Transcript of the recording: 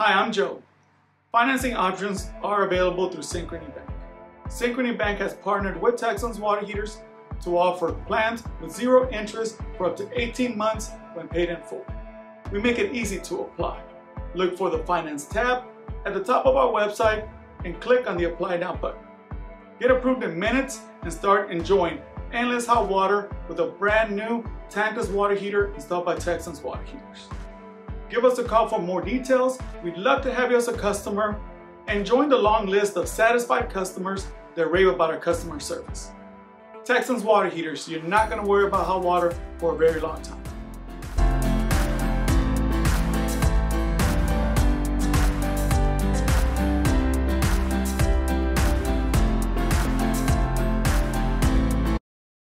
Hi, I'm Joe. Financing options are available through Synchrony Bank. Synchrony Bank has partnered with Texans Water Heaters to offer plans with zero interest for up to 18 months when paid in full. We make it easy to apply. Look for the Finance tab at the top of our website and click on the Apply Now button. Get approved in minutes and start enjoying endless hot water with a brand new tankless water heater installed by Texans Water Heaters. Give us a call for more details. We'd love to have you as a customer and join the long list of satisfied customers that rave about our customer service. Texans Water Heaters, you're not going to worry about hot water for a very long time.